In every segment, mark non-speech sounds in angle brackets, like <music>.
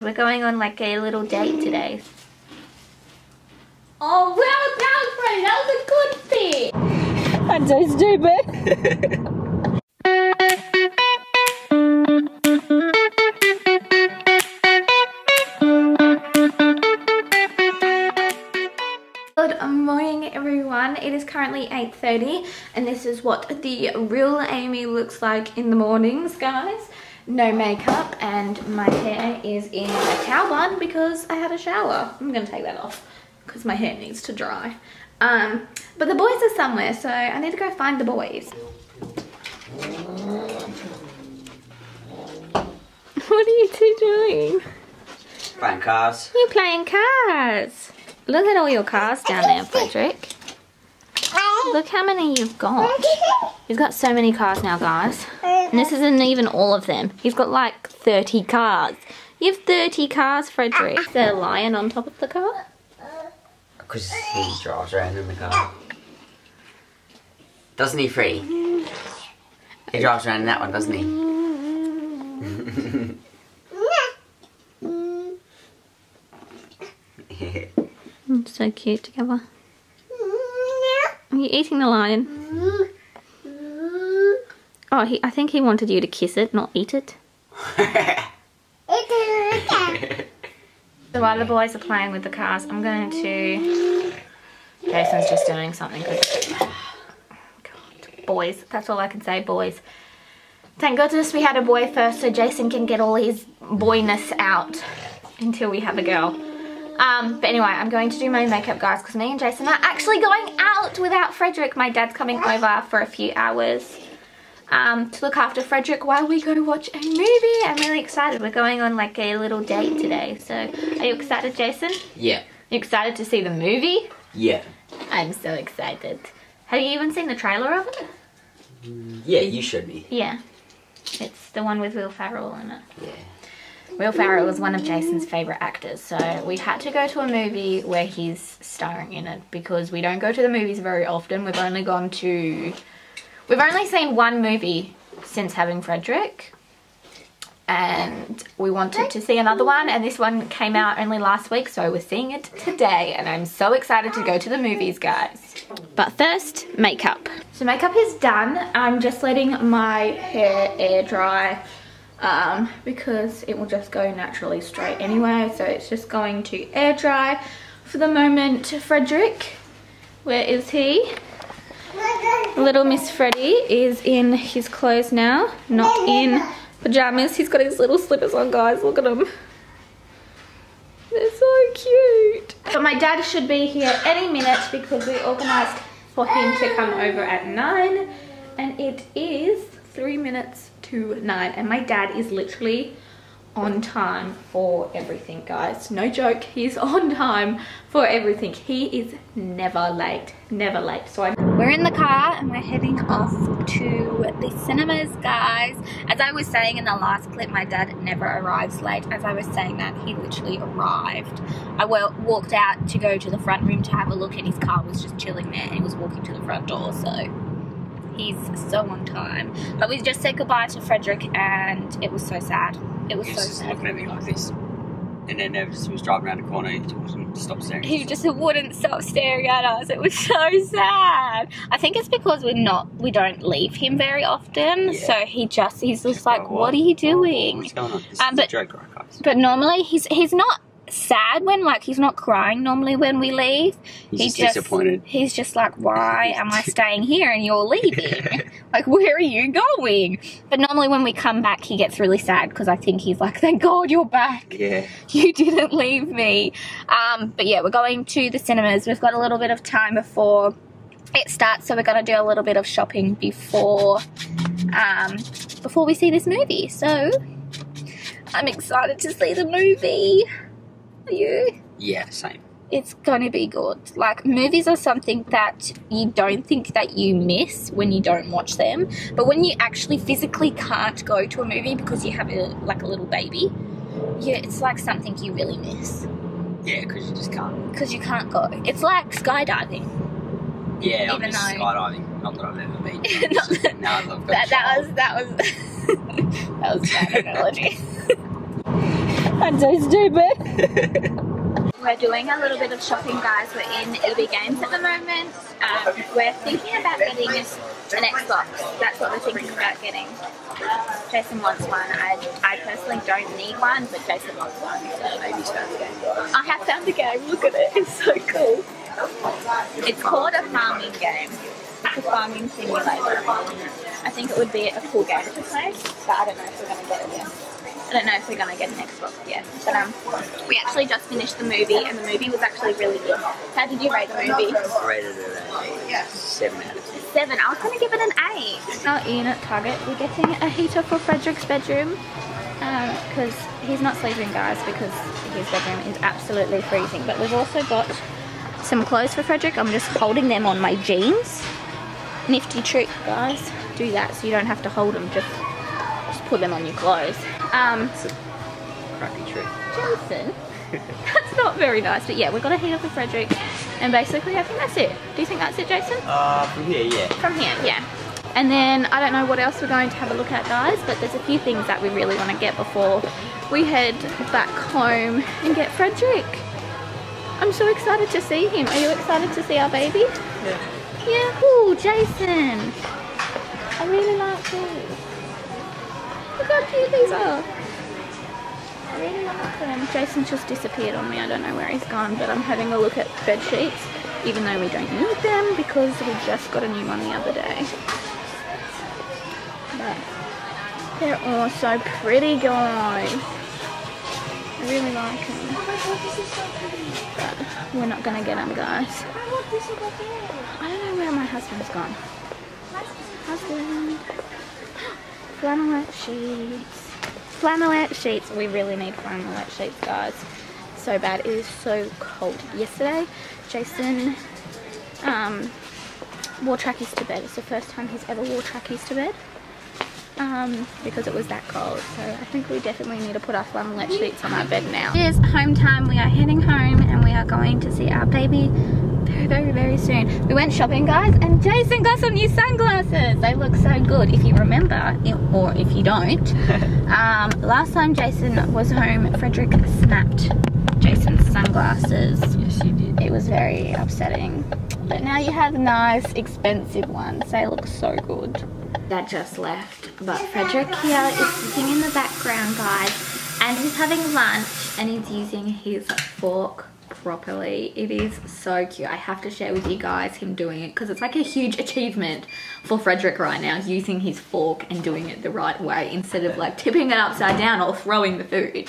We're going on like a little date today. Oh, well done, Freddie. That was a good fit. I'm so stupid. Good morning everyone. It is currently 8.30 and this is what the real Aimee looks like in the mornings, guys. No makeup and my hair is in a towel bun because I had a shower. I'm gonna take that off because my hair needs to dry. Um, but the boys are somewhere, so I need to go find the boys. <laughs> What are you two doing? Playing cars. You're playing cars. Look at all your cars down there, Frederick. Look how many you've got. You've got so many cars now, guys. And this isn't even all of them. He's got like 30 cars. You have 30 cars, Frederick. Is there a lion on top of the car? Because he drives around in the car. Doesn't he, Freddie? He drives around in that one, doesn't he? <laughs> <laughs> So cute together. Are you eating the lion? Oh, he, I think he wanted you to kiss it, not eat it. So while the boys are playing with the cars, I'm going to... Jason's just doing something good. God, boys. That's all I can say, boys. Thank goodness we had a boy first so Jason can get all his boyness out until we have a girl. Um, but anyway, I'm going to do my makeup, guys, because me and Jason are actually going out without Frederick. My dad's coming over for a few hours um, to look after Frederick while we go to watch a movie. I'm really excited. We're going on like a little date today. So, are you excited, Jason? yeah. You excited to see the movie? Yeah. I'm so excited. Have you even seen the trailer of it? Yeah, you showed me. Yeah. It's the one with Will Ferrell in it. Yeah. Will Ferrell was one of Jason's favourite actors, so we had to go to a movie where he's starring in it because we don't go to the movies very often. We've only gone to... We've only seen one movie since having Frederick. And we wanted to see another one, and this one came out only last week, so we're seeing it today. And I'm so excited to go to the movies, guys. But first, makeup. So makeup is done. I'm just letting my hair air dry um, because it will just go naturally straight anyway. So it's just going to air dry. For the moment, Frederick, where is he? Little Miss Freddie is in his clothes now, not in pajamas. He's got his little slippers on, guys. Look at him. They're so cute. But my dad should be here any minute because we organised for him to come over at 9 and it is 3 minutes to 9 and my dad is literally on time for everything guys. No joke he's <laughs> on time for everything. He is never late never late. So I'm we're in the car and we're heading off to the cinemas guys. As I was saying in the last clip my dad never arrives late. As I was saying that he literally arrived. I walked out to go to the front room to have a look and his car was just chilling there and he was walking to the front door so he's so on time but we just said goodbye to Frederick and it was so sad it was so just sad looking at me like this. And then was, he was driving around the corner, he wasn't stop staring. he just wouldn't stop staring at us. It was <laughs> so sad. I think it's because we're not, we don't leave him very often. Yeah. So he just, he's just like, Oh, what are you doing? What's going on? This Um, but- joke, right, guys? But normally he's he's not sad when like he's not crying normally when we leave. He's he just disappointed. He's just like, why <laughs> am I staying here and you're leaving? <laughs> like, where are you going? But normally when we come back, he gets really sad because I think he's like, thank God you're back. Yeah. <laughs> You didn't leave me. Um, but yeah, we're going to the cinemas. We've got a little bit of time before it starts, so we're going to do a little bit of shopping before um, before we see this movie. So I'm excited to see the movie. You? Yeah, same. It's going to be good. Like movies are something that you don't think that you miss when you don't watch them, but when you actually physically can't go to a movie because you have a like a little baby, yeah, it's like something you really miss Yeah, because you just can't. because you can't go. It's like skydiving. Yeah, Even I'm just though- skydiving. Not that I've ever been. <laughs> Not- now I've got That, that was that was <laughs> that was bad analogy. I'm so stupid. We're doing a little bit of shopping, guys. We're in EB Games at the moment. Um, we're thinking about getting an Xbox. That's what we're thinking about getting. Jason wants one. I, I personally don't need one, but Jason wants one. So I have found the game. Look at it. It's so cool. It's called a farming game. It's a farming simulator. I think it would be a cool game to play, but I don't know if we're going to get it yet. I don't know if we're going to get an Xbox yet. But um, we actually just finished the movie, and the movie was actually really good. How did you rate the movie? I rated it a seven out of ten. Seven. I was going to give it an eight. Now in at Target, we're getting a heater for Frederick's bedroom because he's not sleeping, guys, because his bedroom is absolutely freezing. But we've also got some clothes for Frederick. I'm just holding them on my jeans. Nifty trick, guys. Do that so you don't have to hold them. Just, just put them on your clothes. Um, Crappy trick. Jason. <laughs> that's not very nice, but yeah, we've got to a heater for Frederick, and basically I think that's it. Do you think that's it, Jason? Uh, from here, yeah. From here, yeah. And then I don't know what else we're going to have a look at, guys, but there's a few things that we really want to get before we head back home and get Frederick. I'm so excited to see him. Are you excited to see our baby? Yeah. Yeah. Ooh, Jason. I really like these. Look how cute these are. I really like them. Um, Jason's just disappeared on me. I don't know where he's gone, but I'm having a look at bed sheets, even though we don't need them because we just got a new one the other day. But they're all so pretty, guys. I really like them. But we're not gonna get them, guys. I don't know where my husband's gone. Husband. Flannelette sheets. Flannelette sheets. We really need flannelette sheets, guys. So bad. It is so cold. Yesterday, Jason um, wore trackies to bed. It's the first time he's ever wore trackies to bed. Um, because it was that cold. So I think we definitely need to put our flannelette sheets on our bed now. It is home time. We are heading home and we are going to see our baby very, very, very soon. We went shopping, guys, and Jason got some new sunglasses. They look so good. If you remember, or if you don't, <laughs> um, last time Jason was home, Frederick snapped Jason's sunglasses. Yes, you did. It was very upsetting. But now you have nice, expensive ones. They look so good. Dad just left, but Frederick here is sitting in the background, guys, and he's having lunch and he's using his fork properly. It is so cute. I have to share with you guys him doing it because it's like a huge achievement for Frederick right now, using his fork and doing it the right way instead of like tipping it upside down or throwing the food.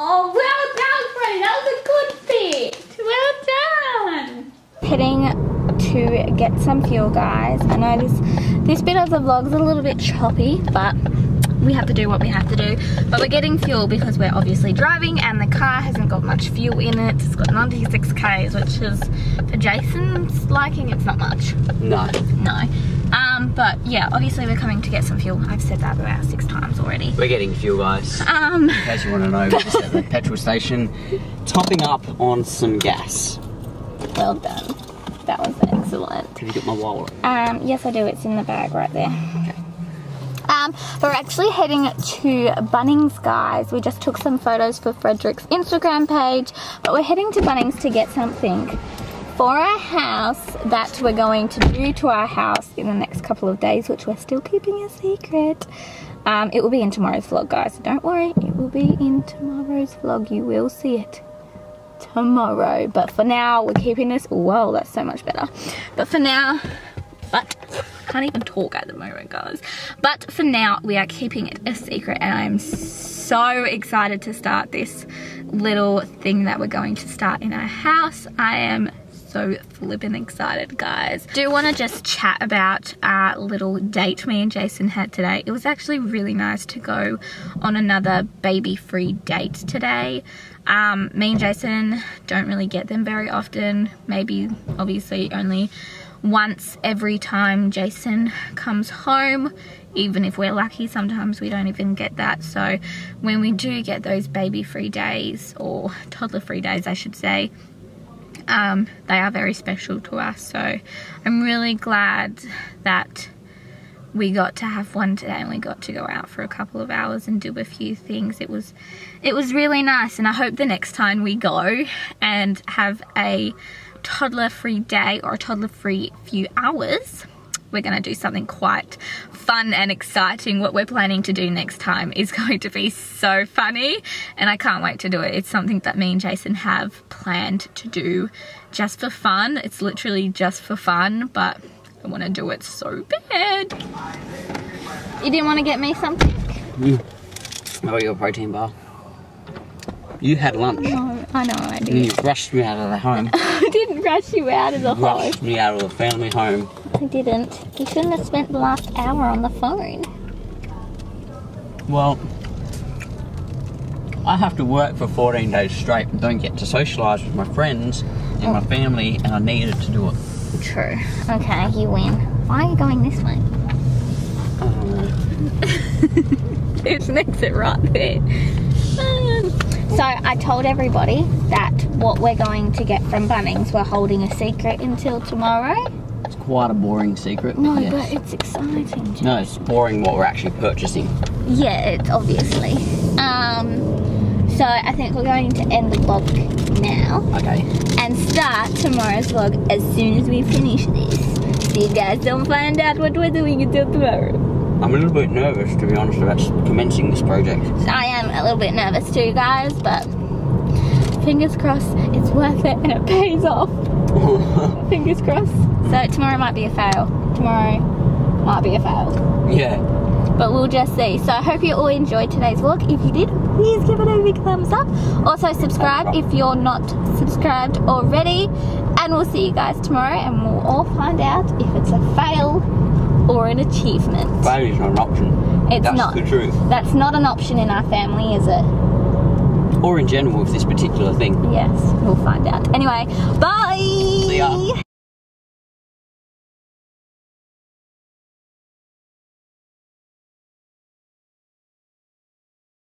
Oh, well done, Freddie. That was a good bit. Well done! Heading to get some fuel, guys. I know this, this bit of the vlog's a little bit choppy, but we have to do what we have to do. But we're getting fuel because we're obviously driving and the car hasn't got much fuel in it. It's got 96 Ks, which is, for Jason's liking, it's not much. No. No. Um, but yeah, obviously we're coming to get some fuel. I've said that about six times already. We're getting fuel, guys. Um, In case you want to know, we're just at the <laughs> petrol station, topping up on some gas. well done. That was excellent. Have you got my wallet? Um, yes, I do. It's in the bag right there. Okay. Um, we're actually heading to Bunnings, guys. We just took some photos for Frederick's Instagram page, but we're heading to Bunnings to get something for our house that we're going to do to our house in the next couple of days, which we're still keeping a secret. Um, it will be in tomorrow's vlog, guys. Don't worry, it will be in tomorrow's vlog. You will see it tomorrow. But for now, we're keeping this. Whoa, that's so much better. But for now, but can't even talk at the moment guys but for now we are keeping it a secret and i'm so excited to start this little thing that we're going to start in our house i am so flippin' excited guys. Do want to just chat about our little date me and jason had today. It was actually really nice to go on another baby free date today. Um, me and jason don't really get them very often. Maybe obviously only once every time Jason comes home. Even if we're lucky, sometimes we don't even get that. So when we do get those baby free days or toddler free days, I should say, um, they are very special to us. So I'm really glad that we got to have one today and we got to go out for a couple of hours and do a few things. It was it was really nice and I hope the next time we go and have a toddler free day or a toddler free few hours we're going to do something quite fun and exciting. What we're planning to do next time is <laughs> going to be so funny and I can't wait to do it. It's something that me and Jason have planned to do just for fun. It's literally just for fun, but I want to do it so bad. You didn't want to get me something? Mm. Oh, your protein bar. You had lunch. No, I know I did. And you rushed me out of the home. <laughs> I didn't rush you out of the home. rushed me out of the family home. I didn't. You shouldn't have spent the last hour on the phone. Well, I have to work for 14 days straight and don't get to socialise with my friends and my family, and I needed to do it. True. Okay, you win. Why are you going this way? Um, There's an exit right there. So I told everybody that what we're going to get from Bunnings, we're holding a secret until tomorrow. it's quite a boring secret. No, yes. but it's exciting. No, it's boring what we're actually purchasing. Yeah, it, obviously. Um, so I think we're going to end the vlog now Okay. and start tomorrow's vlog as soon as we finish this. So you guys don't find out what we're doing until tomorrow. I'm a little bit nervous, to be honest, about commencing this project. I am a little bit nervous too, guys, but fingers crossed it's worth it and it pays off. <laughs> Fingers crossed. So tomorrow might be a fail. Tomorrow might be a fail. yeah. But we'll just see. So I hope you all enjoyed today's vlog. If you did, please give it a big thumbs up. Also subscribe if you're not subscribed already. And we'll see you guys tomorrow and we'll all find out if it's a fail or an achievement. Failure's not an option. It's That's not. the truth. That's not an option in our family, is it? Or in general with this particular thing. Yes, we'll find out. Anyway, bye! See ya.